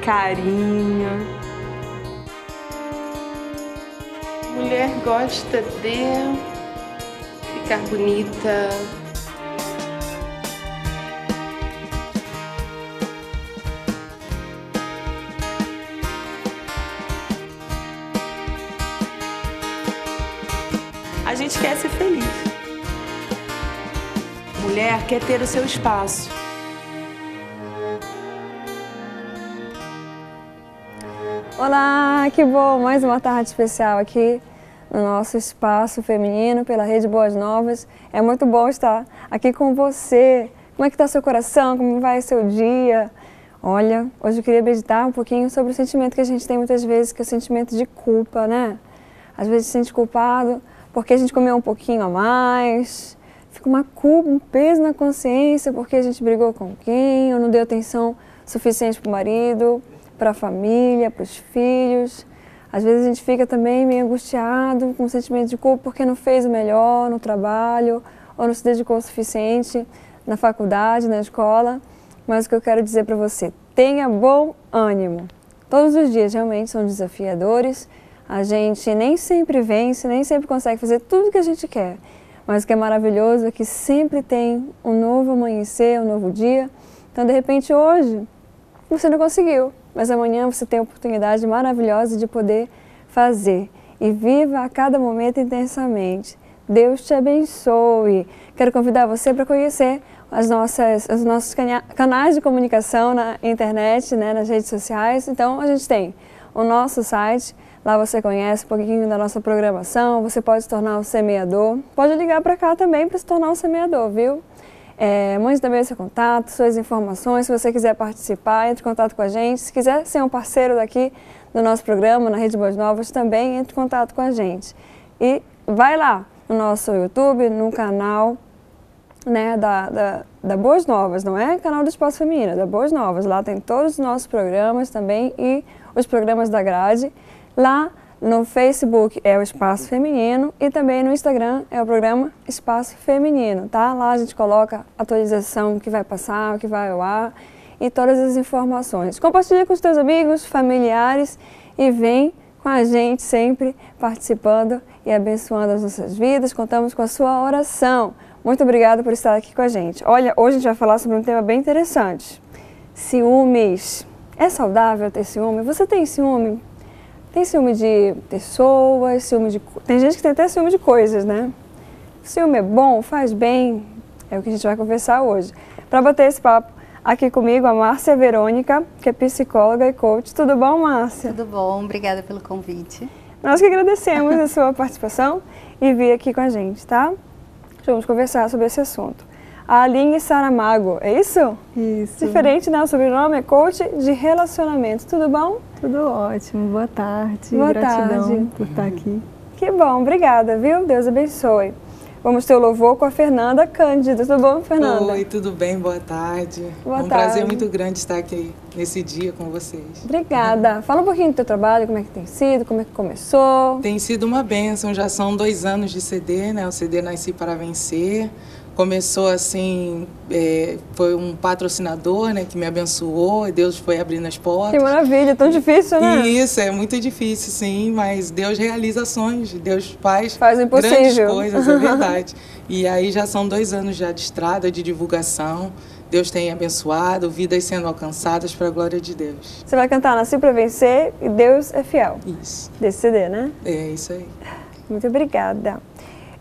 carinho. Mulher gosta de ficar bonita, A gente quer ser feliz. Mulher quer ter o seu espaço. Olá, que bom! Mais uma tarde especial aqui no nosso espaço feminino pela Rede Boas Novas. É muito bom estar aqui com você. Como é que está seu coração? Como vai seu dia? Olha, hoje eu queria meditar um pouquinho sobre o sentimento que a gente tem muitas vezes, que é o sentimento de culpa, né? Às vezes se sente culpado porque a gente comeu um pouquinho a mais, fica uma culpa, um peso na consciência porque a gente brigou com quem, ou não deu atenção suficiente para o marido, para a família, para os filhos. Às vezes a gente fica também meio angustiado, com um sentimento de culpa porque não fez o melhor no trabalho, ou não se dedicou o suficiente na faculdade, na escola. Mas o que eu quero dizer para você, tenha bom ânimo. Todos os dias realmente são desafiadores, a gente nem sempre vence, nem sempre consegue fazer tudo o que a gente quer. Mas o que é maravilhoso é que sempre tem um novo amanhecer, um novo dia. Então, de repente, hoje você não conseguiu, mas amanhã você tem a oportunidade maravilhosa de poder fazer. E viva a cada momento intensamente. Deus te abençoe. Quero convidar você para conhecer as nossas, os nossos canais de comunicação na internet, né, nas redes sociais. Então, a gente tem o nosso site, Lá você conhece um pouquinho da nossa programação, você pode se tornar um semeador. Pode ligar para cá também para se tornar um semeador, viu? É, mande também seu contato, suas informações. Se você quiser participar, entre em contato com a gente. Se quiser ser um parceiro daqui do nosso programa, na Rede Boas Novas, também entre em contato com a gente. E vai lá no nosso YouTube, no canal né, da, da, da Boas Novas, não é canal do Espaço Feminino, da Boas Novas. Lá tem todos os nossos programas também e os programas da grade. Lá no Facebook é o Espaço Feminino e também no Instagram é o programa Espaço Feminino, tá? Lá a gente coloca atualização que vai passar, o que vai ao ar e todas as informações. Compartilhe com os teus amigos, familiares e vem com a gente sempre participando e abençoando as nossas vidas. Contamos com a sua oração. Muito obrigada por estar aqui com a gente. Olha, hoje a gente vai falar sobre um tema bem interessante. Ciúmes. É saudável ter ciúme? Você tem ciúme? Tem ciúme de pessoas, ciúme de. Tem gente que tem até ciúme de coisas, né? Ciúme é bom, faz bem. É o que a gente vai conversar hoje. Para bater esse papo aqui comigo, a Márcia Verônica, que é psicóloga e coach. Tudo bom, Márcia? Tudo bom, obrigada pelo convite. Nós que agradecemos a sua participação e vir aqui com a gente, tá? Vamos conversar sobre esse assunto. A Aline Saramago, é isso? Isso. Diferente, né? O sobrenome é coach de relacionamento. Tudo bom? Tudo ótimo. Boa tarde. Boa Gratidão tarde. por estar aqui. Que bom, obrigada, viu? Deus abençoe. Vamos ter o louvor com a Fernanda Cândido. Tudo bom, Fernanda? Oi, tudo bem? Boa tarde. Boa é um tarde. prazer muito grande estar aqui nesse dia com vocês. Obrigada. Fala um pouquinho do teu trabalho, como é que tem sido, como é que começou. Tem sido uma bênção, já são dois anos de CD, né? O CD Nasci para Vencer. Começou assim, é, foi um patrocinador, né, que me abençoou, e Deus foi abrindo as portas. Que maravilha, tão difícil, né? Isso, é muito difícil, sim, mas Deus realiza sonhos, Deus faz, Faz grandes coisas, é verdade. e aí já são dois anos já de estrada, de divulgação. Deus tem abençoado, vidas sendo alcançadas para a glória de Deus. Você vai cantar Nasci para Vencer e Deus é Fiel. Isso, Desse CD, né? é isso aí. Muito obrigada.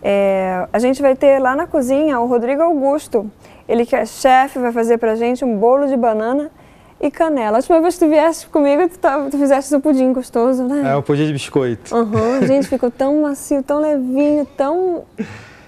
É, a gente vai ter lá na cozinha o Rodrigo Augusto. Ele que é chefe, vai fazer pra gente um bolo de banana e canela. A última vez que tu vieste comigo, tu, tu fizeste um pudim gostoso, né? É um pudim de biscoito. Uhum, gente, ficou tão macio, tão levinho, tão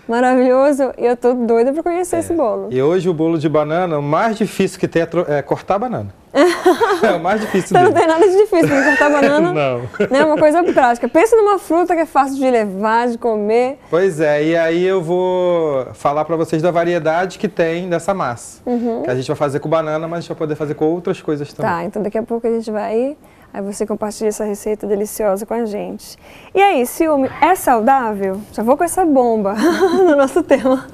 maravilhoso. E eu tô doida pra conhecer esse bolo. E hoje o bolo de banana, o mais difícil que tem é, é cortar a banana. é o mais difícil Então não tem nada de difícil, né? cortar banana Não. né? é uma coisa prática. Pensa numa fruta que é fácil de levar, de comer. Pois é, e aí eu vou falar pra vocês da variedade que tem dessa massa. Que a gente vai fazer com banana, mas a gente vai poder fazer com outras coisas também. Tá, então daqui a pouco a gente vai aí, aí você compartilha essa receita deliciosa com a gente. E aí, ciúme é saudável? Já vou com essa bomba no nosso tema.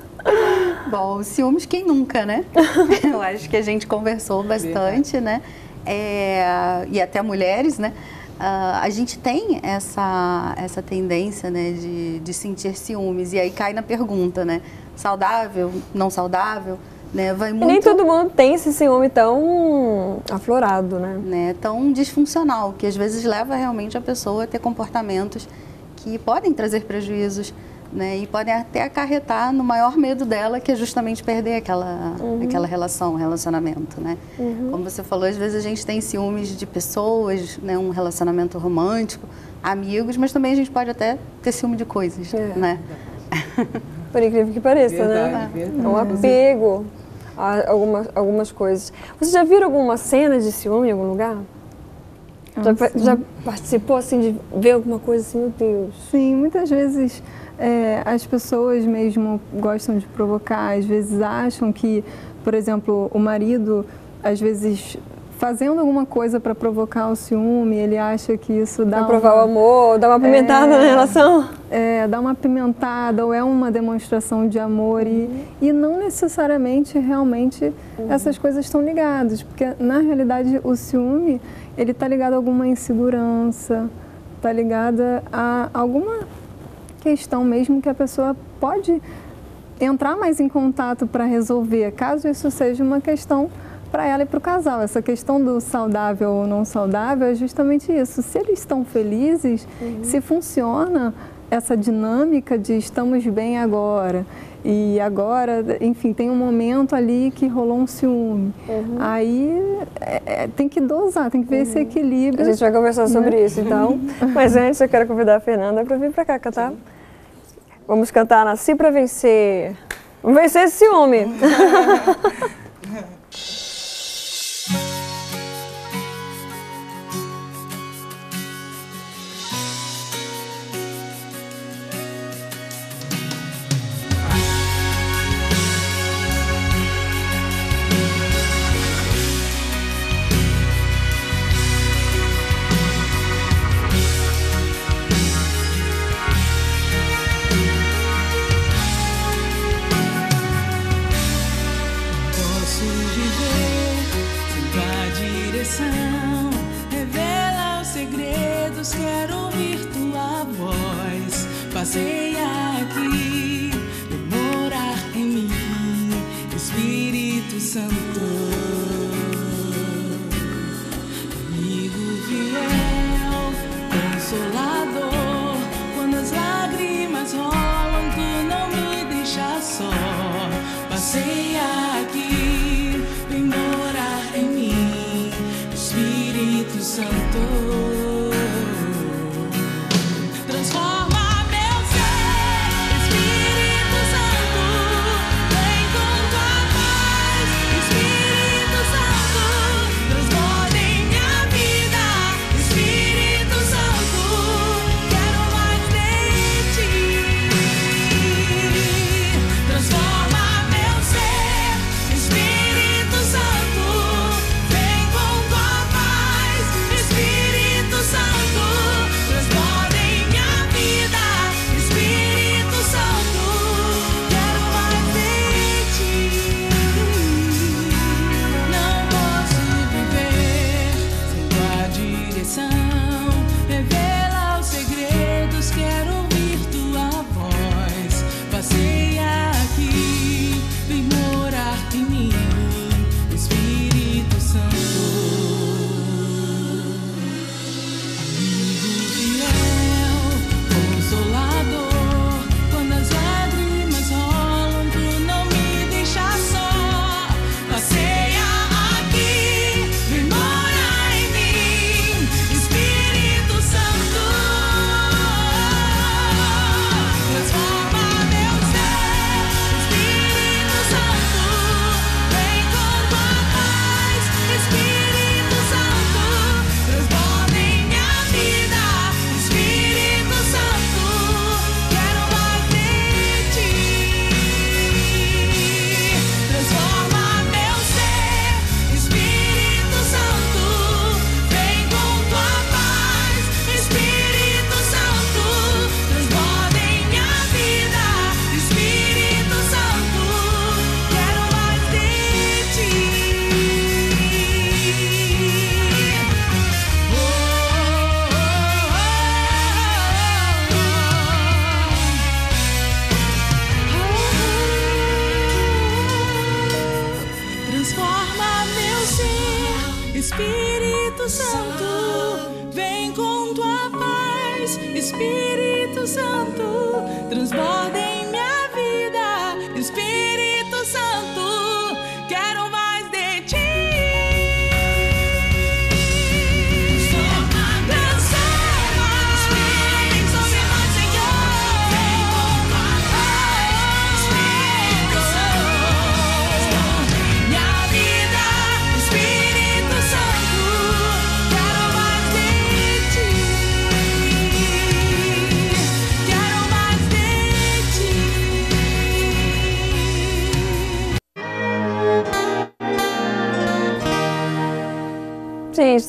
Bom, ciúmes quem nunca, né? Eu acho que a gente conversou bastante, né? é, e até mulheres, né? Uh, a gente tem essa, essa tendência né, de, de sentir ciúmes. E aí cai na pergunta, né? Saudável, não saudável? Né? Vai muito, nem todo mundo tem esse ciúme tão aflorado, né? né? Tão disfuncional, que às vezes leva realmente a pessoa a ter comportamentos que podem trazer prejuízos né? E podem até acarretar no maior medo dela, que é justamente perder aquela, uhum. aquela relação, relacionamento, né? Uhum. Como você falou, às vezes a gente tem ciúmes de pessoas, né? Um relacionamento romântico, amigos, mas também a gente pode até ter ciúme de coisas, é. né? Por incrível que pareça, verdade, né? Verdade. É um apego a algumas, algumas coisas. Você já viu alguma cena de ciúme em algum lugar? Já, ah, já, participou assim de ver alguma coisa assim, meu Deus? Sim, muitas vezes é, as pessoas mesmo gostam de provocar, às vezes acham que, por exemplo, o marido, às vezes fazendo alguma coisa para provocar o ciúme, ele acha que isso dá. Pra provar uma, o amor, dá uma pimentada é, na relação. É, dá uma pimentada ou é uma demonstração de amor uhum. e, e não necessariamente realmente uhum. essas coisas estão ligadas, porque na realidade o ciúme ele está ligado a alguma insegurança, está ligada a alguma questão mesmo que a pessoa pode entrar mais em contato para resolver, caso isso seja uma questão para ela e para o casal. Essa questão do saudável ou não saudável é justamente isso. Se eles estão felizes, uhum. se funciona essa dinâmica de estamos bem agora e agora, enfim, tem um momento ali que rolou um ciúme. Uhum. Aí é, é, tem que dosar, tem que ver uhum. esse equilíbrio. A gente vai conversar sobre né? isso, então. Mas antes eu quero convidar a Fernanda para vir para cá cantar. Sim. Vamos cantar Nasci para Vencer. Vencer esse ciúme.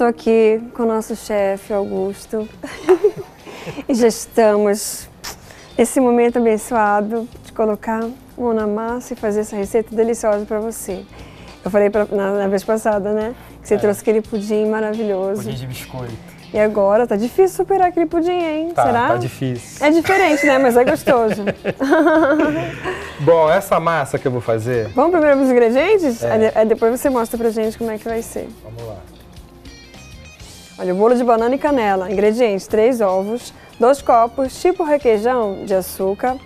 aqui com o nosso chefe, Augusto. e já estamos nesse momento abençoado de colocar a mão na massa e fazer essa receita deliciosa para você. Eu falei pra, na, na vez passada, né? Que você trouxe aquele pudim maravilhoso. Pudim de biscoito. E agora tá difícil superar aquele pudim, hein? Tá, Será? tá difícil. É diferente, né? Mas é gostoso. Bom, essa massa que eu vou fazer, Vamos primeiro para os ingredientes? É. Aí depois você mostra pra gente como é que vai ser. vamos lá. Olha, o bolo de banana e canela. Ingredientes: 3 ovos, 2 copos tipo requeijão de açúcar,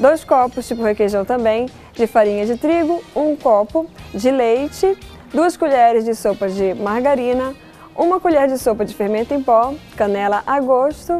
2 copos tipo requeijão também de farinha de trigo, 1 copo de leite, 2 colheres de sopa de margarina, 1 colher de sopa de fermento em pó, canela a gosto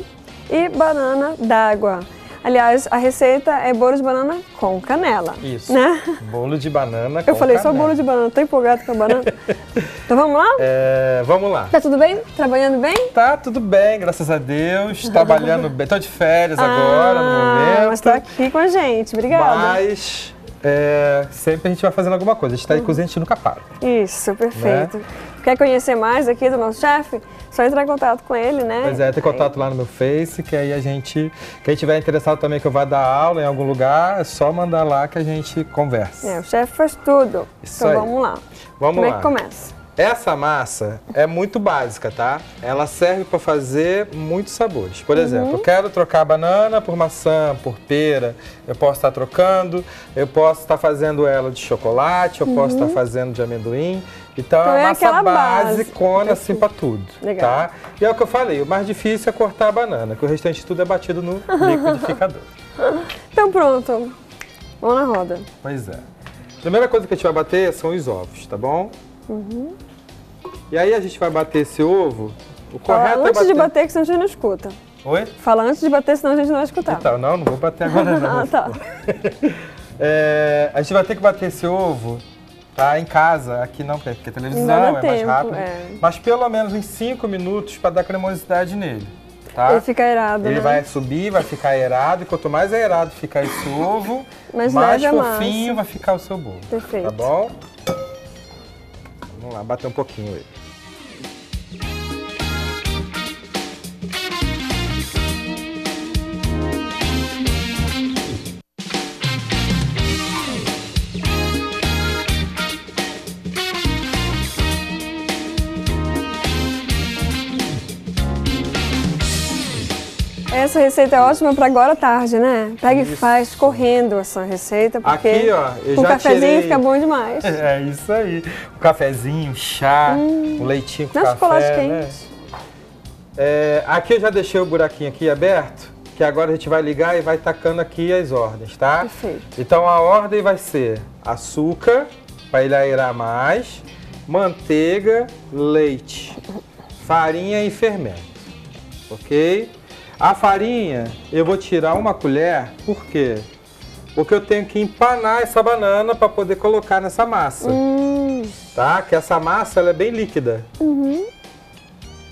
e banana d'água. Aliás, a receita é bolo de banana com canela. Isso. Né? Bolo de banana Eu com falei só canela. bolo de banana, tô empolgado com a banana. então vamos lá? É, vamos lá. Tá tudo bem? Trabalhando bem? Tá tudo bem, graças a Deus. Trabalhando bem. Tô de férias agora, no Ah, momento. Mas tá aqui com a gente, obrigada. Mas é, sempre a gente vai fazendo alguma coisa. A gente tá aí Uhum. cozinhando, a gente nunca para. Isso, perfeito. Né? Quer conhecer mais aqui do nosso chefe? Só entrar em contato com ele, né? Pois é, tem contato lá no meu Face, que aí a gente. Quem tiver interessado também que eu vá dar aula em algum lugar, é só mandar lá que a gente conversa. É, o chefe faz tudo. Isso então aí. vamos lá. Vamos Como lá. é que começa? Essa massa é muito básica, tá? Ela serve para fazer muitos sabores. Por exemplo, eu quero trocar banana por maçã, por pera. Eu posso estar trocando. Eu posso estar fazendo ela de chocolate. Eu posso estar fazendo de amendoim. Então, Então é é uma massa aquela base. basicona assim para tudo, Legal. tá? E é o que eu falei, o mais difícil é cortar a banana, que o restante tudo é batido no liquidificador. Então pronto. Vamos na roda. Pois é. Primeira coisa que a gente vai bater são os ovos, tá bom? Uhum. E aí a gente vai bater esse ovo. O Fala correto é antes bater... de bater, que senão a gente não escuta. Oi? Fala antes de bater, senão a gente não vai escutar. Então, não, não vou bater agora não. ah, tá. É, a gente vai ter que bater esse ovo, tá? Em casa, aqui não, porque a televisão é mais tempo, rápido. é. Mas pelo menos em 5 minutos para dar cremosidade nele, tá? Ele fica irado, Ele né? vai subir, vai ficar aerado, e quanto mais aerado ficar esse ovo, Mais mais fofinho vai ficar o seu bolo. Perfeito. Tá bom? Vamos lá, bater um pouquinho ele. Essa receita é ótima para agora à tarde, né? Pega e faz correndo essa receita, porque Aqui, ó, eu já cafezinho tirei- fica bom demais. É isso aí. O cafezinho, chá, o leitinho com Dá café, chocolate né? quente. É, aqui eu já deixei o buraquinho aqui aberto, que agora a gente vai ligar e vai tacando aqui as ordens, tá? Perfeito. Então a ordem vai ser açúcar, para ele aerar mais, manteiga, leite, farinha e fermento, ok? A farinha eu vou tirar uma colher, por quê? Porque eu tenho que empanar essa banana para poder colocar nessa massa, tá? Que essa massa ela é bem líquida.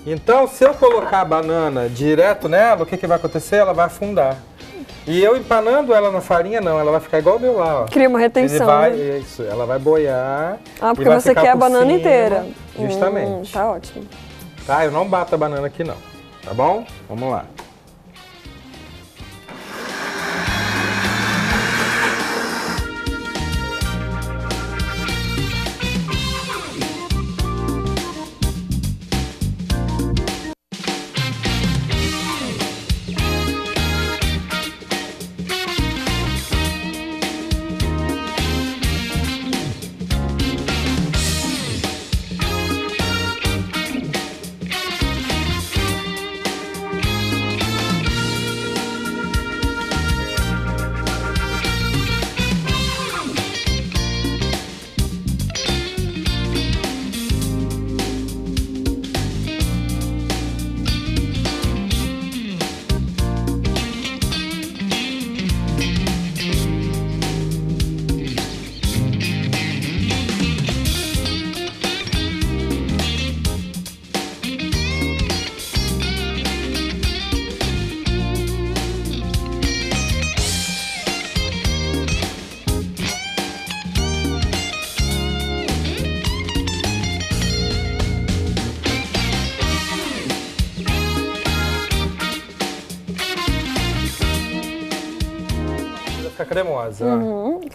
Então, se eu colocar a banana direto nela, o que, que vai acontecer? Ela vai afundar. E eu empanando ela na farinha, não, ela vai ficar igual o meu lá, ó. Cria uma retenção, Ele vai, né? isso, ela vai boiar. Ah, porque você quer a banana cima, inteira. Justamente. Hum, tá ótimo. Tá? Eu não bato a banana aqui não. Tá bom? Vamos lá.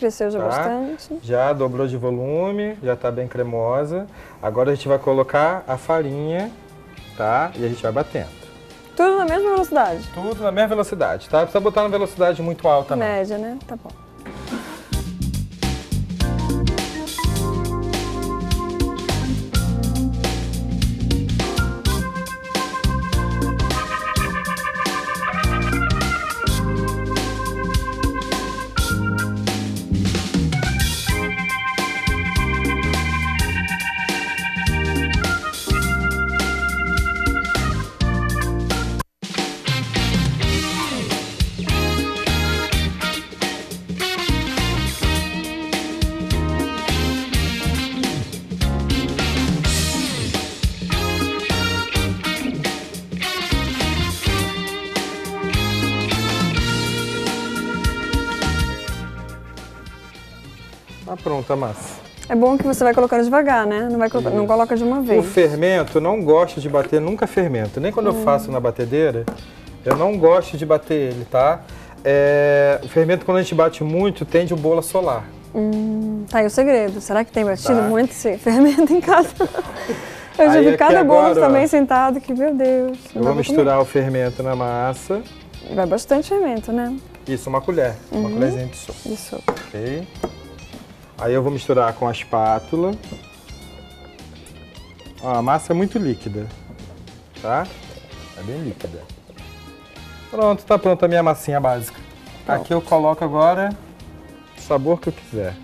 Cresceu já Tá. bastante. Já dobrou de volume, já tá bem cremosa. Agora a gente vai colocar a farinha, tá? E a gente vai batendo. Tudo na mesma velocidade. Tudo na mesma velocidade, tá? Não precisa botar na velocidade muito alta, não. Média, né? Tá bom. Pronta a massa. É bom que você vai colocando devagar, né? Não, vai colocar- não coloca de uma O vez. fermento, eu não gosto de bater nunca fermento. Nem quando Hum. eu faço na batedeira, eu não gosto de bater ele, tá? É, o fermento, quando a gente bate muito, tende o bolo a solar. Tá aí o segredo. Será que tem batido Tá. muito esse fermento em casa? Eu aqui cada bolo agora, ó. também sentado que, meu Deus. Eu vou misturar o fermento na massa. comer. Vai bastante fermento, né? Isso, uma colher. Uhum. Uma colherzinha de sopa. Isso. Ok? Aí eu vou misturar com a espátula. Ó, a massa é muito líquida, tá? É bem líquida. Pronto, tá pronta a minha massinha básica. Aqui eu coloco agora o sabor que eu quiser.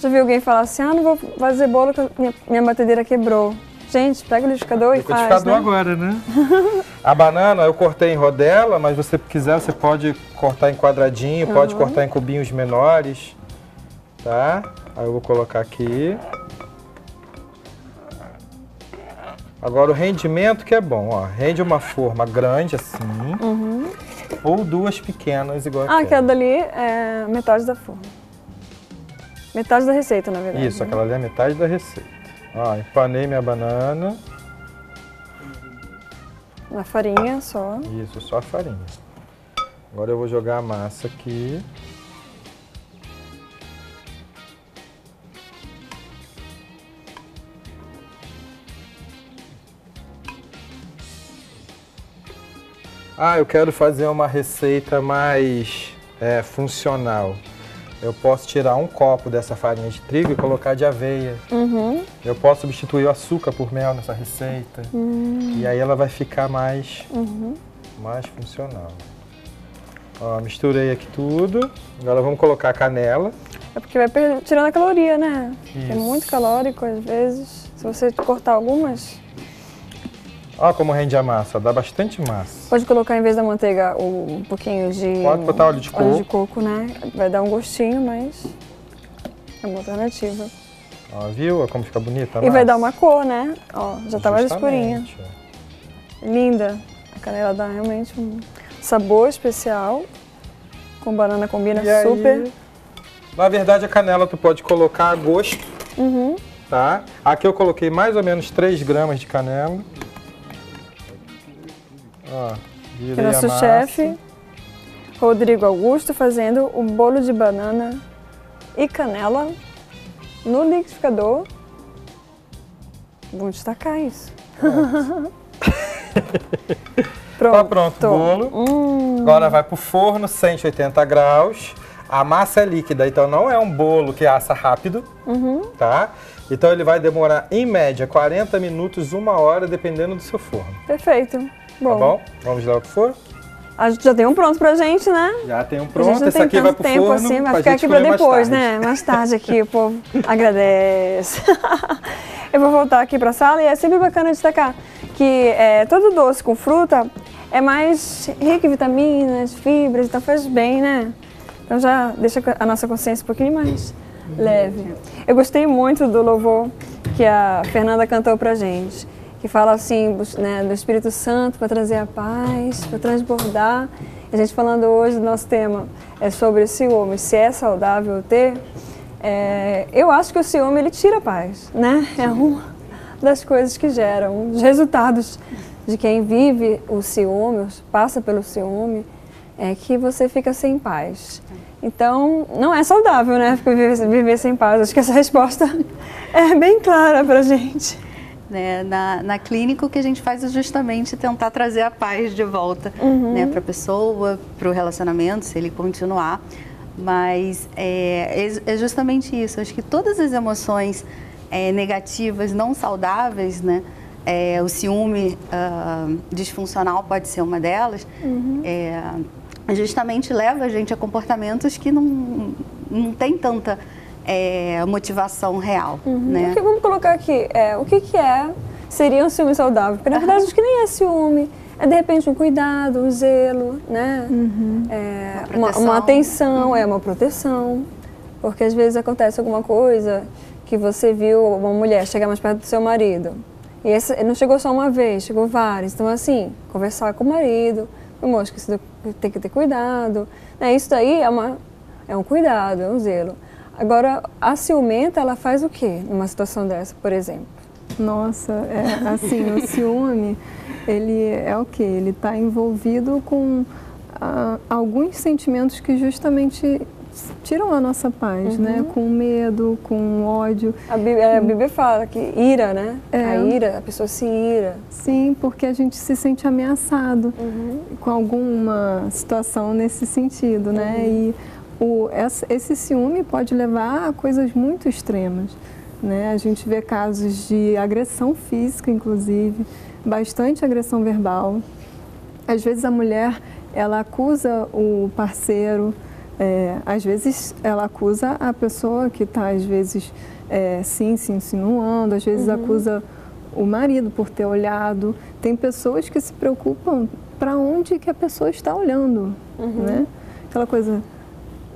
Já vi alguém falar assim, ah, não vou fazer bolo que minha, minha batedeira quebrou. Gente, pega o liquidificador e faz, Liquidificador né? agora, né? a banana eu cortei em rodela, mas você quiser, você pode cortar em quadradinho, pode cortar em cubinhos menores, tá? Aí eu vou colocar aqui. Agora o rendimento que é bom, ó. Rende uma forma grande assim, ou duas pequenas igual Ah, aquela. aquela dali é metade da forma. Metade da receita, na verdade. Isso, né? aquela ali é metade da receita. Ó, empanei minha banana. Na farinha só. Isso, só a farinha. Agora eu vou jogar a massa aqui. Ah, eu quero fazer uma receita mais é, funcional. Eu posso tirar um copo dessa farinha de trigo e colocar de aveia. Uhum. Eu posso substituir o açúcar por mel nessa receita. E aí ela vai ficar mais, mais funcional. Ó, misturei aqui tudo. Agora vamos colocar a canela. É porque vai tirando a caloria, né? É Isso. muito calórico às vezes. Se você cortar algumas, Ó como rende a massa, dá bastante massa. pode colocar em vez da manteiga um pouquinho de Pode botar óleo de óleo de coco. coco, né? Vai dar um gostinho, mas é uma alternativa. Ó, viu como fica bonita a E vai dar uma cor, né? Ó, já tá mais escurinha. Linda. A canela dá realmente um sabor especial. Com banana combina E aí, super. Na verdade, a canela tu pode colocar a gosto, Uhum. tá? Aqui eu coloquei mais ou menos 3 gramas de canela. Ó, virei nosso chefe, Rodrigo Augusto, fazendo o bolo de banana e canela no liquidificador. Vou destacar isso. pronto. Tá pronto o bolo. Hum, Agora vai pro forno, 180 graus. A massa é líquida, então não é um bolo que assa rápido, Uhum. tá? Então ele vai demorar, em média, 40 minutos, uma hora, dependendo do seu forno, perfeito. Tá Bom, bom? Vamos lá pro forno? a gente já tem um pronto pra gente, né? Já tem um a gente pronto, não esse tem aqui vai tanto pro tempo forno assim, vai ficar aqui pra mais depois, tarde. né? Mais tarde aqui, o povo agradece. Eu vou voltar aqui pra sala e é sempre bacana destacar que é, todo doce com fruta é mais rico em vitaminas, fibras, então faz bem, né? Então já deixa a nossa consciência um pouquinho mais leve. Eu gostei muito do louvor que a Fernanda cantou pra gente, que fala assim, né, do Espírito Santo para trazer a paz, para transbordar. A gente falando hoje do nosso tema é sobre o ciúme, se é saudável ter. É, eu acho que o ciúme ele tira a paz, né? É uma das coisas que geram, um dos resultados de quem vive o ciúme, passa pelo ciúme, é que você fica sem paz. Então, não é saudável, né? Viver, viver sem paz. Acho que essa resposta é bem clara pra gente. Né? Na, na clínica, o que a gente faz é justamente tentar trazer a paz de volta né? para a pessoa, para o relacionamento, se ele continuar. Mas é, é- é justamente isso. Acho que todas as emoções é, negativas, não saudáveis, né? É, o ciúme ah, disfuncional pode ser uma delas. É, justamente leva a gente a comportamentos que não, não tem tanta é, motivação real, né? Porque vamos colocar aqui, é, o que, que é, seria um ciúme saudável? Porque na verdade acho que nem é ciúme, é de repente um cuidado, um zelo, né? É, Uma uma, uma atenção, é uma proteção. Porque às vezes acontece alguma coisa que você viu uma mulher chegar mais perto do seu marido. E ele não chegou só uma vez, chegou várias. Então, assim, conversar com o marido, mostra que tem que ter cuidado. Né? Isso daí é, uma, é um cuidado, é um zelo. Agora, a ciumenta, ela faz o quê numa situação dessa, por exemplo? Nossa, é, assim, o ciúme, ele é o quê? Ele está envolvido com ah, alguns sentimentos que justamente tiram a nossa paz, né? Com medo, com ódio. A Bíblia, a Bíblia fala que ira, né? É. A ira, a pessoa se ira. Sim, porque a gente se sente ameaçado Uhum. com alguma situação nesse sentido, né? E o, essa- esse ciúme pode levar a coisas muito extremas, né? A gente vê casos de agressão física, inclusive, bastante agressão verbal. Às vezes a mulher, ela acusa o parceiro, é, às vezes ela acusa a pessoa que está, às vezes, é, sim, se insinuando, às vezes acusa o marido por ter olhado. Tem pessoas que se preocupam para onde que a pessoa está olhando, né? Aquela coisa,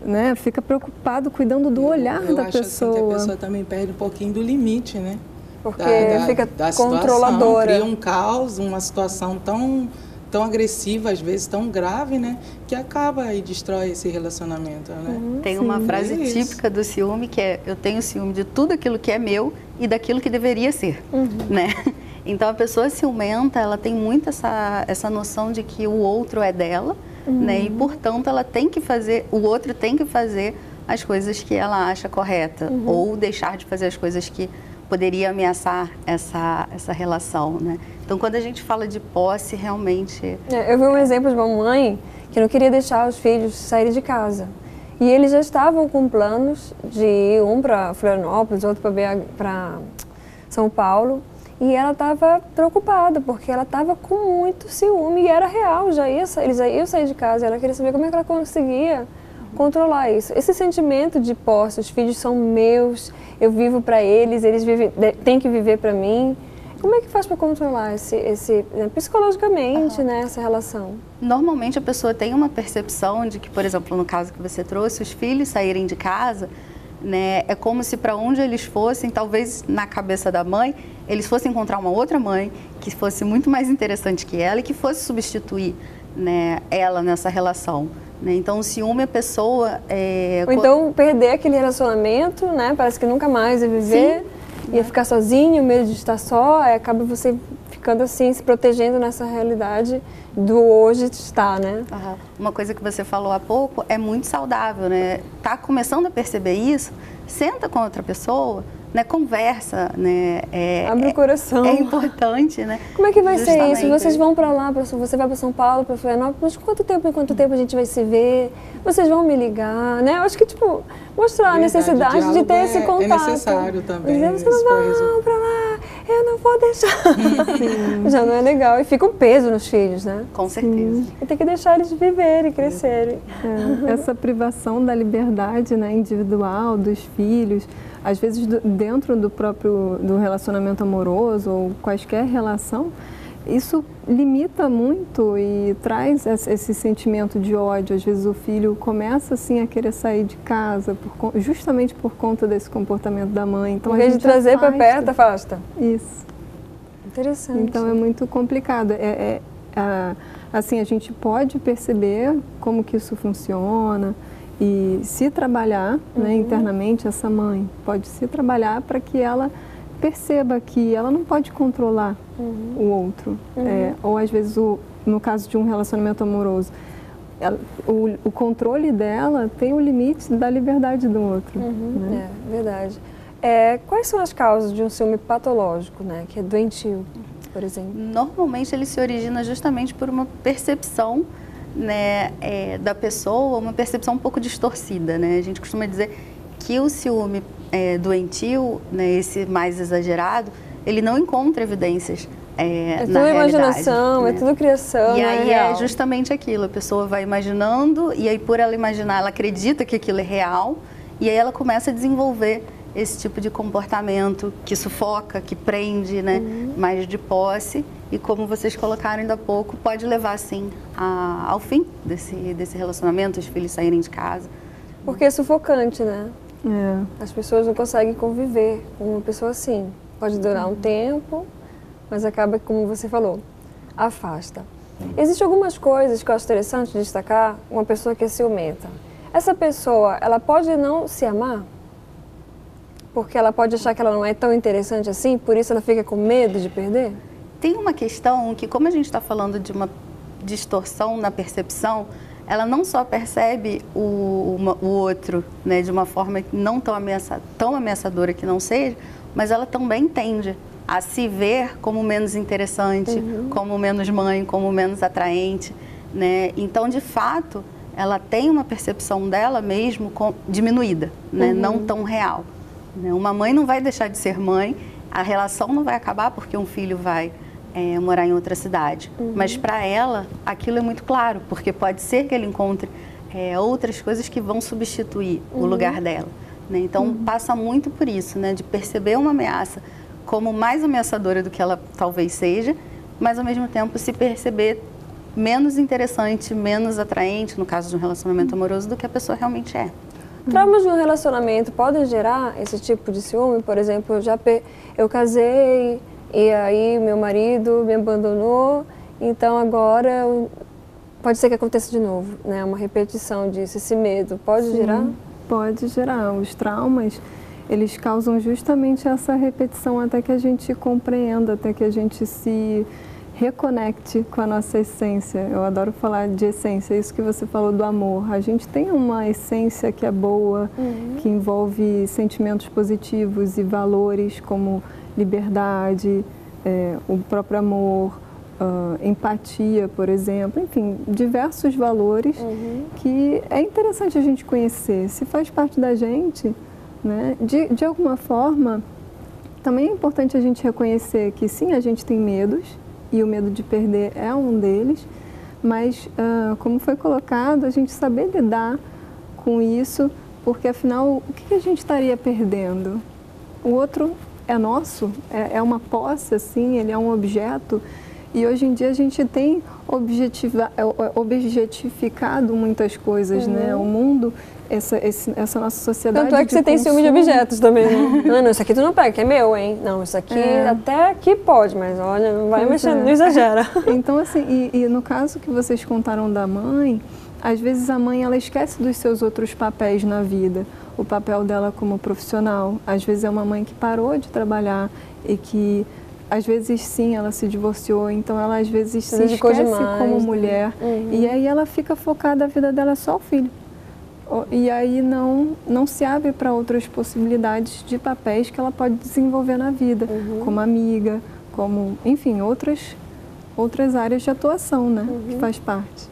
né? Fica preocupado cuidando do olhar Eu da acho assim que a pessoa. pessoa também perde um pouquinho do limite, né? Porque Da- da- fica da situação, controladora. Cria um caos, uma situação tão, tão agressiva, às vezes tão grave, né? Que acaba e destrói esse relacionamento, né? Tem uma Sim. frase É isso. típica do ciúme que é: eu tenho ciúme de tudo aquilo que é meu e daquilo que deveria ser, né? Então a pessoa ciumenta, ela tem muito essa essa noção de que o outro é dela, né? E portanto ela tem que fazer, o outro tem que fazer as coisas que ela acha correta ou deixar de fazer as coisas que poderia ameaçar essa essa relação, né? Então quando a gente fala de posse, realmente É, Eu vi um exemplo de uma mãe que não queria deixar os filhos saírem de casa. E eles já estavam com planos de ir um para Florianópolis, outro para São Paulo. E ela estava preocupada, porque ela estava com muito ciúme e era real, já ia, eles já iam sair de casa. Ela queria saber como é que ela conseguia controlar isso. Esse sentimento de posse, os filhos são meus, eu vivo para eles, eles vivem, têm que viver para mim. Como é que faz para controlar esse, esse né, psicologicamente, né, essa relação? Normalmente a pessoa tem uma percepção de que, por exemplo, no caso que você trouxe, os filhos saírem de casa, né, é como se para onde eles fossem, talvez na cabeça da mãe, eles fossem encontrar uma outra mãe que fosse muito mais interessante que ela e que fosse substituir né, ela nessa relação. né. Então, o ciúme a pessoa é, Ou então perder aquele relacionamento, né? Parece que nunca mais ia viver, ia ficar sozinho, medo de estar só, aí acaba você ficando assim, se protegendo nessa realidade do hoje estar, né? Aham. Uma coisa que você falou há pouco é muito saudável, né? Tá começando a perceber isso? Senta com outra pessoa, né? Conversa, né? É, Abre o é- coração. É importante, né? Como é que vai ser isso? Justamente. Vocês vão para lá, pra- você vai para São Paulo, para Florianópolis, mas quanto tempo em quanto tempo a gente vai se ver? Vocês vão me ligar, né? Eu acho que, tipo, mostrar a Verdade, necessidade o de ter é- esse é contato. necessário também, Dizer, você não vai para lá, eu não vou deixar. Já não é legal. E fica um peso nos filhos, né? Com certeza. E tem que deixar eles viverem, crescerem. É, essa privação da liberdade né, individual dos filhos, às vezes dentro do próprio do relacionamento amoroso ou quaisquer relação, isso limita muito e traz esse sentimento de ódio. Às vezes o filho começa assim a querer sair de casa por justamente por conta desse comportamento da mãe. Então Em vez de trazer para perto, afasta. Isso. Interessante. Então é muito complicado. É, é- a- assim, a gente pode perceber como que isso funciona e se trabalhar né, internamente, essa mãe pode se trabalhar para que ela perceba que ela não pode controlar o outro. É, ou às vezes, o, no caso de um relacionamento amoroso, ela- o, o controle dela tem o limite da liberdade do outro. né? É, verdade. É, quais são as causas de um ciúme patológico, né? Que é doentio, por exemplo? Normalmente ele se origina justamente por uma percepção né, é, da pessoa, uma percepção um pouco distorcida. Né? A gente costuma dizer que o ciúme é, doentio, né, esse mais exagerado, ele não encontra evidências é, É tudo imaginação, é né? tudo criação, E não é aí real. é justamente aquilo, a pessoa vai imaginando e aí por ela imaginar, ela acredita que aquilo é real e aí ela começa a desenvolver esse tipo de comportamento que sufoca, que prende, né, Uhum. mais de posse e como vocês colocaram ainda há pouco, pode levar sim a- ao fim desse desse relacionamento, os filhos saírem de casa. Porque é sufocante, né? É. As pessoas não conseguem conviver com uma pessoa assim. Pode durar um tempo, mas acaba, como você falou, afasta. Existem algumas coisas que eu acho interessante destacar. Uma pessoa que é ciumenta. Essa pessoa, ela pode não se amar? Porque ela pode achar que ela não é tão interessante assim, por isso ela fica com medo de perder? Tem uma questão que, como a gente está falando de uma distorção na percepção, ela não só percebe o, uma- o outro né, de uma forma não tão, ameaça, tão ameaçadora que não seja, mas ela também tende a se ver como menos interessante, como menos mãe, como menos atraente. Né? Então, de fato, ela tem uma percepção dela mesmo com- diminuída, né? não tão real. né? Uma mãe não vai deixar de ser mãe, a relação não vai acabar porque um filho vai é, morar em outra cidade. Mas para ela, aquilo é muito claro, porque pode ser que ele encontre é, outras coisas que vão substituir o lugar dela. né? Então, passa muito por isso, né? de perceber uma ameaça como mais ameaçadora do que ela talvez seja, mas ao mesmo tempo se perceber menos interessante, menos atraente, no caso de um relacionamento amoroso, do que a pessoa realmente é. Traumas de um relacionamento podem gerar esse tipo de ciúme? Por exemplo, eu já pe- eu casei e aí meu marido me abandonou, então agora pode ser que aconteça de novo, né? Uma repetição disso, esse medo pode Sim, gerar? Pode gerar. Os traumas, eles causam justamente essa repetição até que a gente compreenda, até que a gente se reconecte com a nossa essência. Eu adoro falar de essência, isso que você falou do amor. A gente tem uma essência que é boa, que envolve sentimentos positivos e valores como liberdade, eh, o próprio amor, ah, empatia, por exemplo, enfim, diversos valores que é interessante a gente conhecer. Se faz parte da gente, né, de, de alguma forma, também é importante a gente reconhecer que sim, a gente tem medos, e o medo de perder é um deles, mas, ah, como foi colocado, a gente saber lidar com isso, porque afinal, o que a gente estaria perdendo? O outro é nosso, é, é uma posse, assim, ele é um objeto. E hoje em dia a gente tem objetiva, é, é, objetificado muitas coisas, né? O mundo, essa, esse- essa nossa sociedade. Tanto é que você tem ciúme de objetos também, né? Não, não, isso aqui tu não pega, que é meu, hein? Não, isso aqui É. até aqui pode, mas olha, não vai Pois mexer, é. não exagera. Então, assim, e, e no caso que vocês contaram da mãe, às vezes a mãe ela esquece dos seus outros papéis na vida. O papel dela como profissional. Às vezes é uma mãe que parou de trabalhar e que, às vezes, sim, ela se divorciou. Então, ela às vezes se, dedicou esquece demais, como né? mulher. E aí ela fica focada, a vida dela só o filho. E aí não, não se abre para outras possibilidades de papéis que ela pode desenvolver na vida, como amiga, como, enfim, outras, outras áreas de atuação, né? Que faz parte.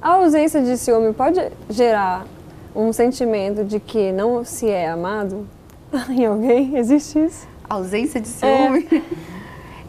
A ausência de ciúme pode gerar um sentimento de que não se é amado em alguém? Existe isso? ausência de ciúme.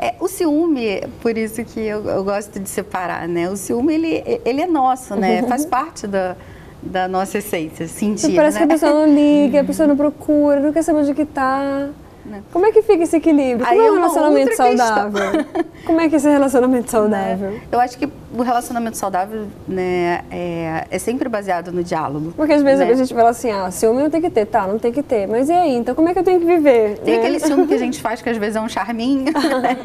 É, o ciúme, por isso que eu, eu gosto de separar, né? O ciúme, ele, ele é nosso, né? Faz parte da, da nossa essência, sentir, Parece né? que a pessoa não liga, a pessoa não procura, não quer saber onde que tá. Né? Como é que fica esse equilíbrio? Aí Como é é um relacionamento saudável? Como é que é esse relacionamento saudável? Eu acho que o relacionamento saudável né, é, é sempre baseado no diálogo. Porque às vezes né? a gente fala assim, ah, ciúme não tem que ter, tá, não tem que ter. Mas e aí, então como é que eu tenho que viver? Tem né? aquele ciúme que a gente faz que às vezes é um charminho. né?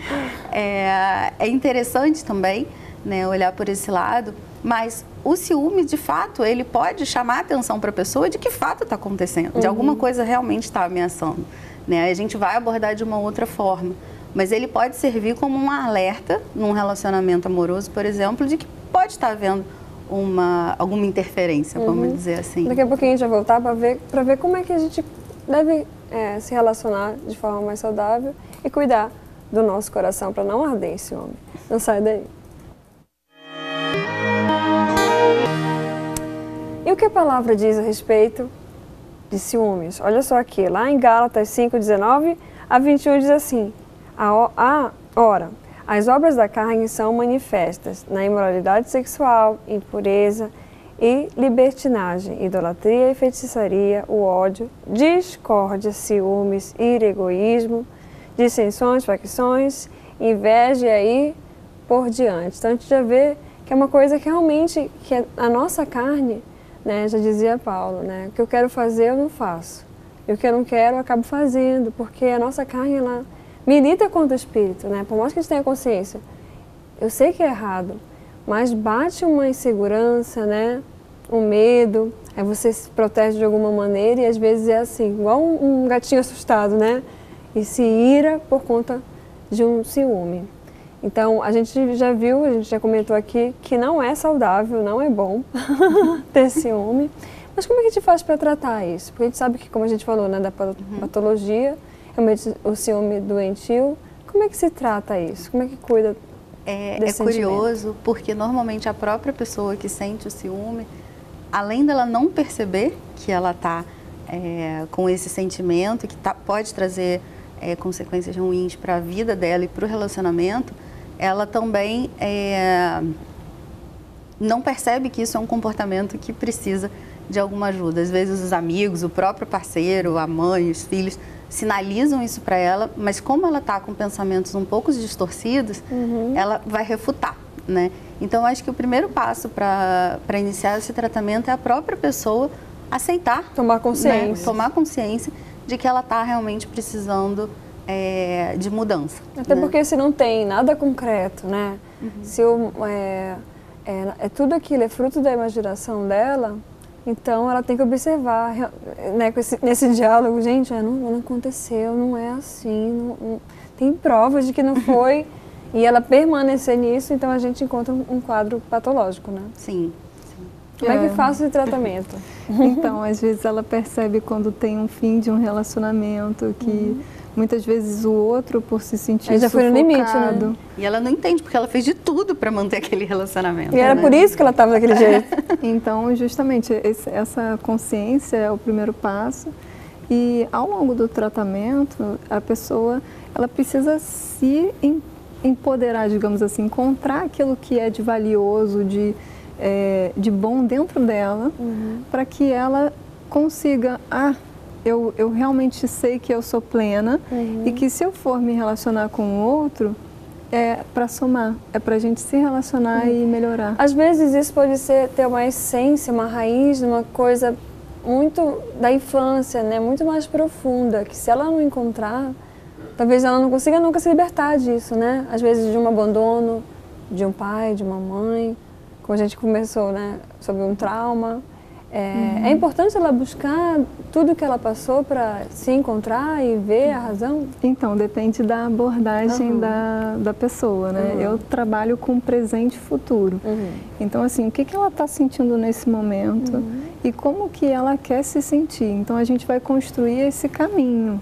é, é interessante também né, olhar por esse lado, mas o ciúme, de fato, ele pode chamar a atenção para a pessoa de que fato está acontecendo, de alguma coisa realmente está ameaçando. Né? A gente vai abordar de uma outra forma, mas ele pode servir como um alerta num relacionamento amoroso, por exemplo, de que pode estar havendo uma, alguma interferência, vamos dizer assim. Daqui a pouquinho a gente vai voltar para ver, pra ver como é que a gente deve é, se relacionar de forma mais saudável e cuidar do nosso coração para não arder esse homem. Não sai daí. E o que a palavra diz a respeito de ciúmes? Olha só aqui, lá em Gálatas 5, 19 a 21 diz assim: a, a ora, as obras da carne são manifestas na imoralidade sexual, impureza e libertinagem, idolatria e feitiçaria, o ódio, discórdia, ciúmes, ira, egoísmo, dissensões, facções, inveja e aí por diante. Então a gente já vê que é uma coisa que realmente que a nossa carne, né, já dizia Paulo, né, o que eu quero fazer eu não faço. E o que eu não quero eu acabo fazendo, porque a nossa carne ela milita contra o espírito, né? Por mais que a gente tenha consciência, eu sei que é errado, mas bate uma insegurança, né? Um medo, aí você se protege de alguma maneira e às vezes é assim, igual um, gatinho assustado, né? E se ira por conta de um ciúme. Então, a gente já viu, a gente já comentou aqui que não é saudável, não é bom ter ciúme. Mas como é que a gente faz para tratar isso? Porque a gente sabe que, como a gente falou, né, da pa- patologia, realmente o ciúme doentio, como é que se trata isso? Como é que cuida É, é curioso porque normalmente a própria pessoa que sente o ciúme, além dela não perceber que ela está com esse sentimento que tá- pode trazer é, consequências ruins para a vida dela e para o relacionamento, ela também é, não percebe que isso é um comportamento que precisa de alguma ajuda. Às vezes os amigos, o próprio parceiro, a mãe, os filhos sinalizam isso para ela, mas como ela está com pensamentos um pouco distorcidos, ela vai refutar, né? Então, acho que o primeiro passo para iniciar esse tratamento é a própria pessoa aceitar, Tomar né, consciência. tomar consciência de que ela está realmente precisando é, de mudança. Até né? porque se não tem nada concreto, né? Se o, é, é, é tudo aquilo é fruto da imaginação dela, então ela tem que observar, né, com esse- nesse diálogo, gente, é, não, não aconteceu, não é assim, não- não- tem provas de que não foi, e ela permanecer nisso, então a gente encontra um, um quadro patológico, né? Sim. Como é, É. que faz esse tratamento? Então, às vezes ela percebe quando tem um fim de um relacionamento que muitas vezes o outro, por se sentir já foi no limite, né? E ela não entende porque ela fez de tudo para manter aquele relacionamento. E era né? por isso que ela estava daquele jeito. Então, justamente, esse- essa consciência é o primeiro passo. E ao longo do tratamento, a pessoa ela precisa se em- empoderar, digamos assim, encontrar aquilo que é de valioso, de, eh, de bom dentro dela, para que ela consiga, ah, eu, eu realmente sei que eu sou plena e que se eu for me relacionar com o outro, é para somar, é para a gente se relacionar e melhorar. Às vezes isso pode ser ter uma essência, uma raiz, uma coisa muito da infância, né? Muito mais profunda, que se ela não encontrar, talvez ela não consiga nunca se libertar disso, né? Às vezes de um abandono de um pai, de uma mãe, como a gente começou, né? Sobre um trauma. É, é importante ela buscar tudo que ela passou para se encontrar e ver a razão. Então, depende da abordagem Aham. da, da pessoa, né? Uhum. Eu trabalho com presente e futuro. Então, assim, o que, que ela está sentindo nesse momento Uhum. e como que ela quer se sentir. Então, a gente vai construir esse caminho.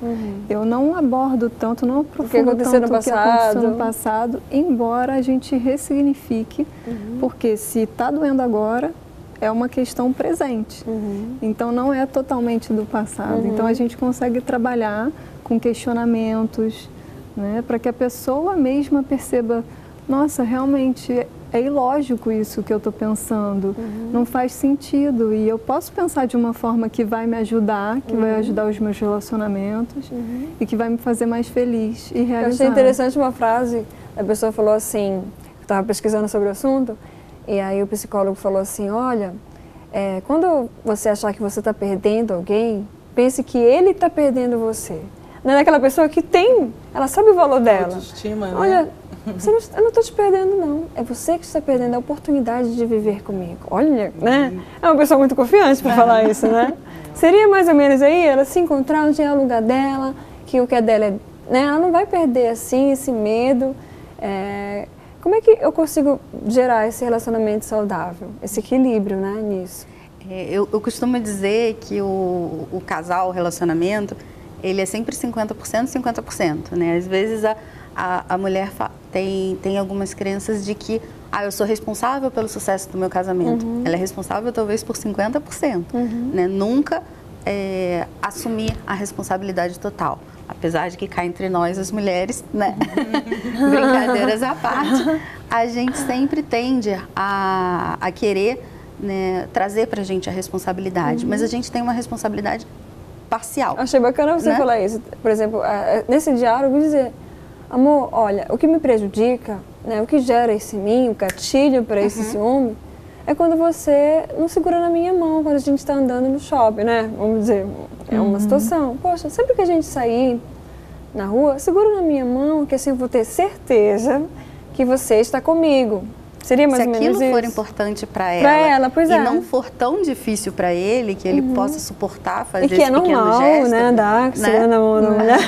Eu não abordo tanto, não aprofundo aconteceu tanto no o que aconteceu passado. no passado, embora a gente ressignifique, Uhum. porque se está doendo agora, é uma questão presente. Uhum. Então não é totalmente do passado. Então a gente consegue trabalhar com questionamentos, né, para que a pessoa mesma perceba, nossa, realmente é ilógico isso que eu estou pensando, não faz sentido e eu posso pensar de uma forma que vai me ajudar, que vai ajudar os meus relacionamentos e que vai me fazer mais feliz e Eu realizar. achei interessante uma frase, a pessoa falou assim, eu estava pesquisando sobre o assunto, e aí o psicólogo falou assim, olha, é, quando você achar que você está perdendo alguém, pense que ele está perdendo você. Não é aquela pessoa que tem, ela sabe o valor dela. Autoestima, né? Olha, não, eu não estou te perdendo não, é você que está perdendo a oportunidade de viver comigo. Olha, né? É uma pessoa muito confiante para falar isso, né? Seria mais ou menos aí, ela se encontrar onde é o lugar dela, que o que é dela é, né? Ela não vai perder assim esse medo, é, Como é que eu consigo gerar esse relacionamento saudável, esse equilíbrio, né, nisso? É, eu, eu costumo dizer que o, o casal, o relacionamento, ele é sempre 50%, 50%, né? Às vezes a, a, a mulher tem, tem algumas crenças de que ah, eu sou responsável pelo sucesso do meu casamento. Ela é responsável talvez por 50%, né? Nunca é, assumir a responsabilidade total. Apesar de que cá entre nós, as mulheres, né? Brincadeiras à parte, a gente sempre tende a, a querer né, trazer pra gente a responsabilidade. Mas a gente tem uma responsabilidade parcial. Achei bacana você Né? falar isso. Por exemplo, nesse diálogo dizer, amor, olha, o que me prejudica, né, o que gera esse mim, o gatilho para esse Uhum. ciúme, é quando você não segura na minha mão quando a gente está andando no shopping, né? Vamos dizer, é uma Uhum. situação. Poxa, sempre que a gente sair na rua, segura na minha mão, que assim eu vou ter certeza que você está comigo. Seria mais Se ou menos aquilo isso? for importante para ela, Pra ela, pois e é. Uhum. não for tão difícil para ele que ele possa suportar fazer E que é esse pequeno normal, gesto, né, andar né? segurando a mão da mulher.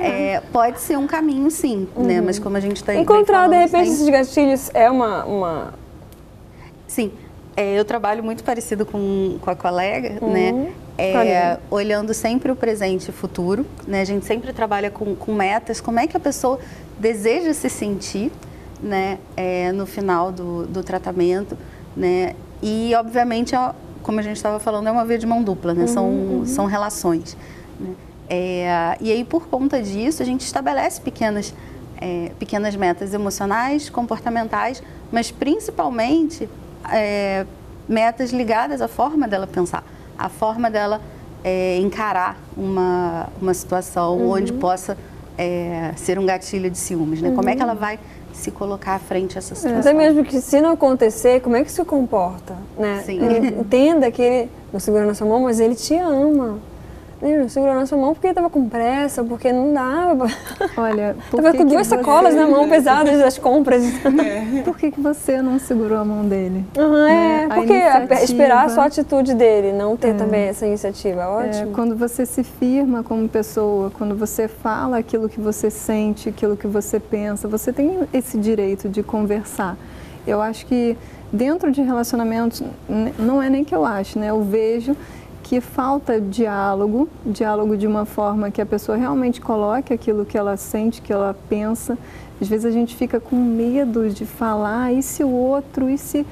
É, pode ser um caminho, sim, né? Mas como a gente está Encontrar, de repente, esses gatilhos é uma, uma Sim, é, eu trabalho muito parecido com, com a colega, né? É, Olha. olhando sempre o presente e o futuro, né? A gente sempre trabalha com, com metas, como é que a pessoa deseja se sentir, né? É, no final do, do tratamento, né? E, obviamente, como a gente estava falando, é uma via de mão dupla, né? São, são relações, né? É, e aí, por conta disso, a gente estabelece pequenas, é, pequenas metas emocionais, comportamentais, mas principalmente é, metas ligadas à forma dela pensar, à forma dela é, encarar uma, uma situação onde possa é, ser um gatilho de ciúmes. Né? Como é que ela vai se colocar à frente a essa situação? Até mesmo que se não acontecer, como é que se comporta, né? Sim. Entenda que ele não segura na sua mão, mas ele te ama. Ele não segurou na sua mão porque ele tava com pressa, porque não dava. Olha, por Tava que com que duas você- sacolas na mão pesadas das compras. Por que, que você não segurou a mão dele? Aham, é, Né? A porque a- iniciativa- esperar só a atitude dele, não ter também essa iniciativa, É, ótimo. quando você se firma como pessoa, quando você fala aquilo que você sente, aquilo que você pensa, você tem esse direito de conversar. Eu acho que dentro de relacionamentos, não é nem que eu acho, né? Eu vejo que falta diálogo, diálogo de uma forma que a pessoa realmente coloque aquilo que ela sente, que ela pensa. Às vezes a gente fica com medo de falar, e se o outro, e se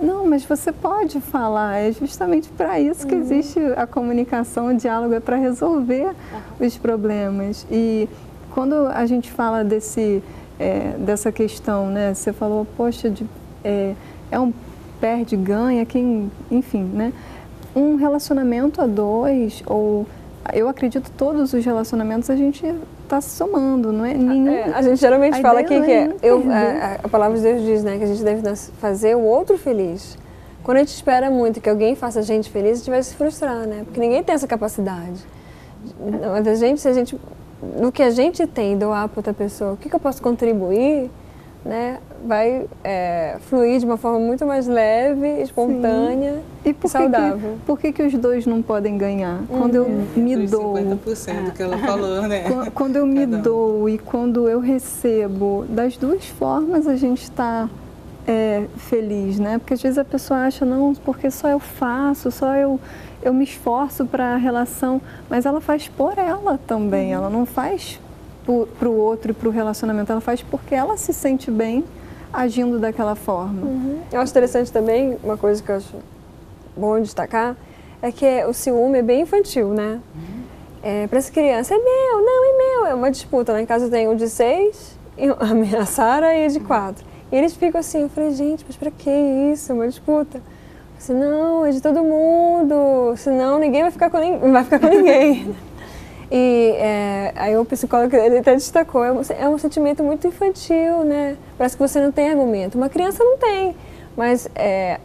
não, mas você pode falar. É justamente para isso que existe a comunicação, o diálogo, é para resolver os problemas. E quando a gente fala desse, é, dessa questão, né? Você falou, poxa, de, é, é um perde-ganha, quem, enfim, né? Um relacionamento a dois, ou eu acredito todos os relacionamentos a gente está somando, não é? Nenhum, É, a gente geralmente a fala aqui que é é, não eu, a, a palavra de Deus diz, né, que a gente deve fazer o outro feliz. Quando a gente espera muito que alguém faça a gente feliz, a gente vai se frustrar, né? Porque ninguém tem essa capacidade. Mas a gente, se a gente, no que a gente tem, doar para outra pessoa, o que, que eu posso contribuir, né? Vai é, fluir de uma forma muito mais leve, espontânea E e, por saudável. que, por que, que os dois não podem ganhar? Quando eu me Dos dou, 50% que ela falou, né? Qu- Quando eu me um. dou e quando eu recebo, das duas formas a gente está feliz, né? Porque às vezes a pessoa acha, não, porque só eu faço, só eu, eu me esforço para a relação, mas ela faz por ela também, ela não faz para o outro e para o relacionamento, ela faz porque ela se sente bem agindo daquela forma. Eu acho interessante também, uma coisa que eu acho bom destacar, é que o ciúme é bem infantil, né? É, para essa criança, é meu, não, é meu. É uma disputa. Lá em casa eu tenho o de seis, a minha Sara e a de quatro. E eles ficam assim, eu falei, gente, mas pra que isso? É uma disputa. Eu Assim, não, é de todo mundo, senão ninguém vai ficar com, vai ficar com ninguém. E é, aí o psicólogo ele até destacou, é um, é um sentimento muito infantil, né? Parece que você não tem argumento. Uma criança não tem, mas é,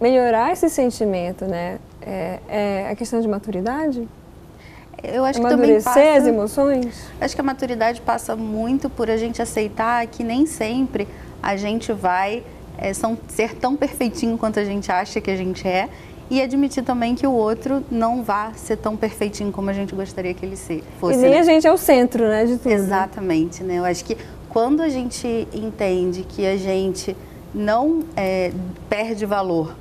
melhorar esse sentimento, né? É, é a questão de maturidade? Eu acho que também Amadurecer as passa, emoções? acho que a maturidade passa muito por a gente aceitar que nem sempre a gente vai é, são, ser tão perfeitinho quanto a gente acha que a gente é e admitir também que o outro não vá ser tão perfeitinho como a gente gostaria que ele se- fosse. e nem né? a gente é o centro, né, de tudo. Exatamente, né? Eu acho que quando a gente entende que a gente não é, perde valor,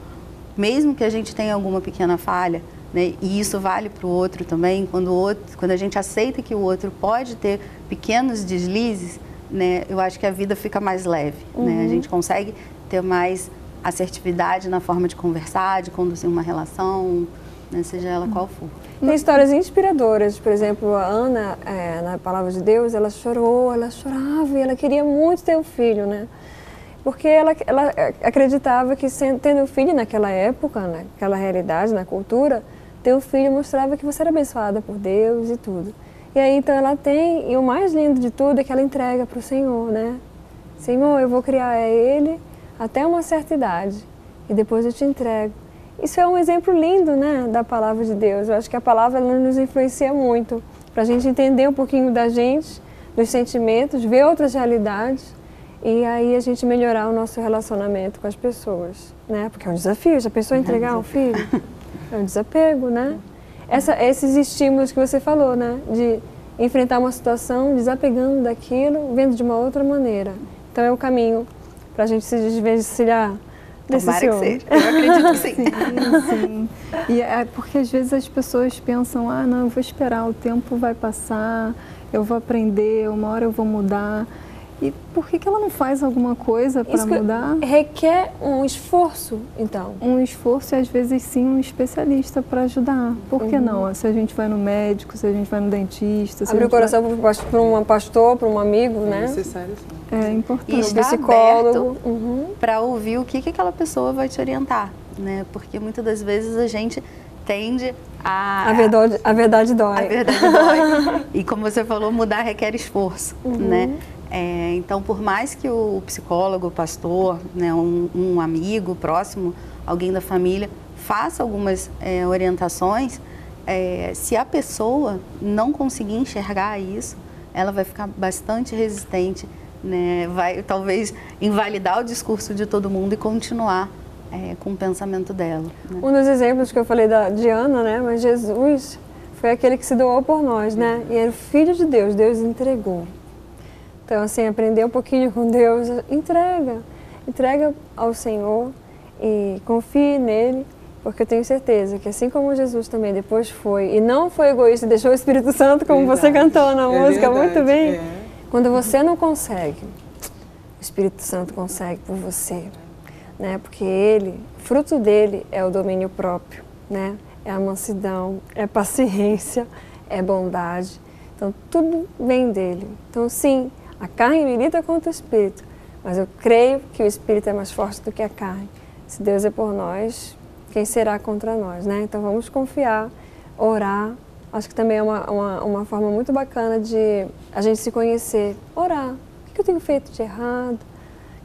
mesmo que a gente tenha alguma pequena falha, né, e isso vale para o outro também, quando, o outro, quando a gente aceita que o outro pode ter pequenos deslizes, né, eu acho que a vida fica mais leve. Né? A gente consegue ter mais assertividade na forma de conversar, de conduzir uma relação, né, seja ela qual for. Tem histórias inspiradoras, por exemplo, a Ana, é, na Palavra de Deus, ela chorou, ela chorava e ela queria muito ter um filho, né? Porque ela, ela acreditava que tendo um filho naquela época, naquela realidade, na cultura, ter um filho mostrava que você era abençoada por Deus e tudo. E aí então ela tem, e o mais lindo de tudo é que ela entrega para o Senhor, né? Senhor, eu vou criar ele até uma certa idade e depois eu te entrego. Isso é um exemplo lindo, né, da palavra de Deus. Eu acho que a palavra ela nos influencia muito para a gente entender um pouquinho da gente, dos sentimentos, ver outras realidades e aí a gente melhorar o nosso relacionamento com as pessoas, né? Porque é um desafio. Já pensou em entregar um filho? É um desapego, né? Essa, esses estímulos que você falou, né? De enfrentar uma situação desapegando daquilo, vendo de uma outra maneira. Então é o caminho para a gente se desvencilhar desse Tomara que ciúme. seja. Eu acredito que sim. Sim. E é porque às vezes as pessoas pensam, ah, não, eu vou esperar, o tempo vai passar, eu vou aprender, uma hora eu vou mudar. E por que, que ela não faz alguma coisa para mudar? requer um esforço, então. Um esforço e às vezes sim um especialista para ajudar. Por Uhum. que não? Se a gente vai no médico, se a gente vai no dentista, Abrir o gente vai- coração para um pastor, para um amigo, É né? necessário sim. É E importante. estar psicólogo. aberto Uhum. para ouvir o que, que aquela pessoa vai te orientar, né? Porque muitas das vezes a gente tende a... A verdade, a verdade dói. A verdade dói. E como você falou, mudar requer esforço, Uhum. né? É, então, por mais que o psicólogo, o pastor, né, um, um amigo próximo, alguém da família, faça algumas é, orientações, é, se a pessoa não conseguir enxergar isso, ela vai ficar bastante resistente, né? vai talvez invalidar o discurso de todo mundo e continuar é, com o pensamento dela. né? Um dos exemplos que eu falei da Diana, né? Mas Jesus foi aquele que se doou por nós, né? E era o Filho de Deus, Deus entregou. Então, assim, aprender um pouquinho com Deus, entrega. Entrega ao Senhor e confie nele, porque eu tenho certeza que assim como Jesus também depois foi, e não foi egoísta, deixou o Espírito Santo, como você Verdade. cantou na É música muito verdade, bem. é. Quando você não consegue, o Espírito Santo consegue por você, né? Porque ele, fruto dele é o domínio próprio, né? É a mansidão, é paciência, é bondade. Então tudo vem dele. Então sim, a carne milita contra o espírito, mas eu creio que o espírito é mais forte do que a carne. Se Deus é por nós, quem será contra nós, né? Então vamos confiar, orar. Acho que também é uma, uma, uma forma muito bacana de a gente se conhecer. Orar. O que eu tenho feito de errado?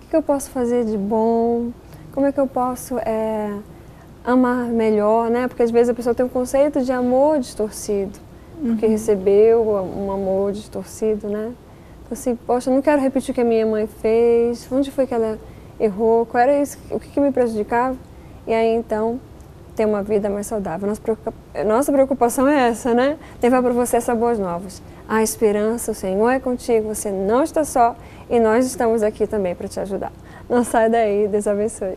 O que eu posso fazer de bom? Como é que eu posso é, amar melhor, né? Porque às vezes a pessoa tem um conceito de amor distorcido, porque recebeu um amor distorcido, né? Assim, poxa, não quero repetir o que a minha mãe fez, onde foi que ela errou, qual era isso, o que, que me prejudicava? E aí então ter uma vida mais saudável. Nossa preocupação é essa, né? Levar para você essas boas novas. A esperança, o Senhor é contigo, você não está só e nós estamos aqui também para te ajudar. Não sai daí, Deus abençoe.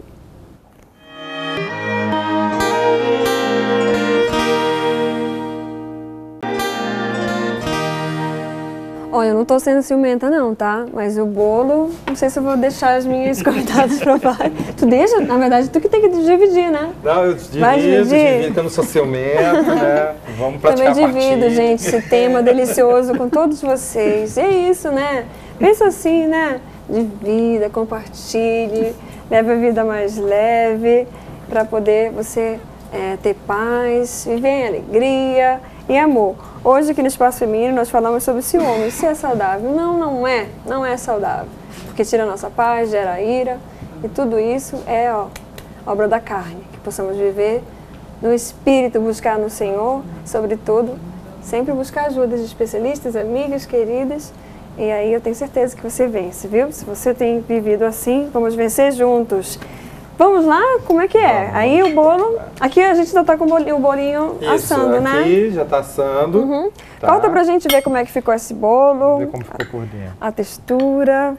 Olha, eu não tô sendo ciumenta não, tá? Mas o bolo, não sei se eu vou deixar as minhas convidadas provar. Tu deixa? Na verdade, tu que tem que dividir, né? Não, eu divido, Vai dividir? divido, eu não sou ciumento, né? Vamos Também praticar divido, partilha. gente, esse tema delicioso com todos vocês. E é isso, né? Pensa assim, né? Divida, compartilhe, leve a vida mais leve para poder você é, ter paz, viver em alegria e amor. Hoje aqui no Espaço Feminino nós falamos sobre ciúme. Se é saudável? Não, não é. Não é saudável. Porque tira a nossa paz, gera ira. E tudo isso é ó, obra da carne. Que possamos viver no Espírito, buscar no Senhor, sobretudo, sempre buscar ajuda de especialistas, amigas, queridas. E aí eu tenho certeza que você vence, viu? Se você tem vivido assim, vamos vencer juntos. Vamos lá? Como é que é? Aí o bolo. Aqui a gente ainda tá com o bolinho, Isso, assando, né? aqui já tá assando. Uhum. Tá. Corta pra gente ver como é que ficou esse bolo. Ver como ficou por dentro. A textura.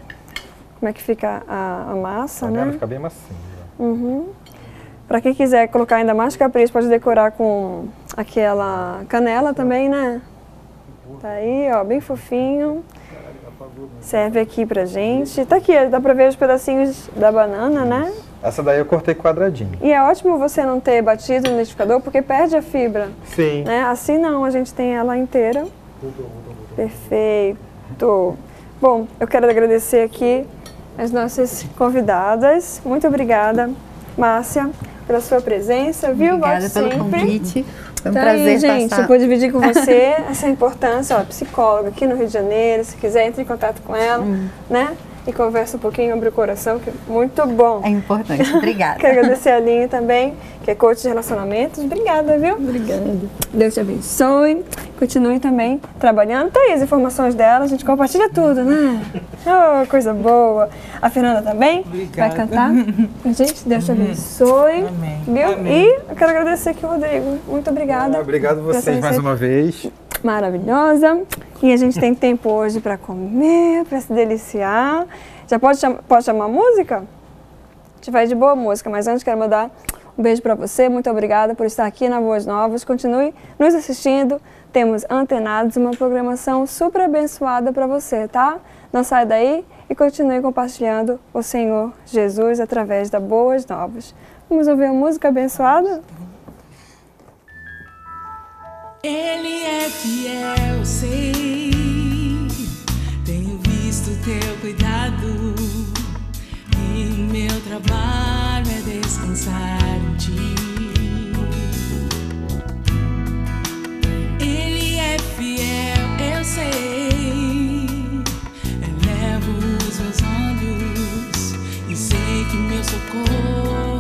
Como é que fica a, a massa, Tá vendo? né? Fica bem macio. Uhum. Para quem quiser colocar ainda mais capricho, pode decorar com aquela canela também, né? Tá aí, ó, bem fofinho. Serve aqui pra gente. Tá aqui, dá pra ver os pedacinhos da banana, né? Essa daí eu cortei quadradinho. E é ótimo você não ter batido no liquidificador porque perde a fibra, Sim. né? Assim não, a gente tem ela inteira. Perfeito. Bom, eu quero agradecer aqui as nossas convidadas. Muito obrigada, Márcia, pela sua presença, viu? Obrigada Volte pelo sempre. convite. Foi um Tá prazer aí, gente, passar. eu pude dividir com você essa importância, ó, psicóloga aqui no Rio de Janeiro, se quiser entre em contato com ela, Hum. né? E conversa um pouquinho, abre o coração, que é muito bom. É importante. Obrigada. Quero agradecer a Aline também, que é coach de relacionamentos. Obrigada, viu? Obrigada. Deus te abençoe. Continue também trabalhando. Tá aí as informações dela, a gente compartilha tudo, né? Oh, coisa boa. A Fernanda também vai Obrigada. cantar. Gente, Deus te abençoe. Amém. Viu? Amém. E eu quero agradecer aqui o Rodrigo. Muito obrigada. Obrigado por essa vocês mais uma vez. Maravilhosa. E a gente tem tempo hoje para comer, para se deliciar. Já pode, pode chamar música? A gente vai de boa música, mas antes quero mandar um beijo para você. Muito obrigada por estar aqui na Boas Novas. Continue nos assistindo. Temos Antenados, uma programação super abençoada para você, tá? Não sai daí e continue compartilhando o Senhor Jesus através da Boas Novas. Vamos ouvir a música abençoada? Ele é fiel, sei. Tenho visto teu cuidado. E meu trabalho é descansar em ti. Ele é fiel, eu sei. Elevo os meus olhos e sei que meu socorro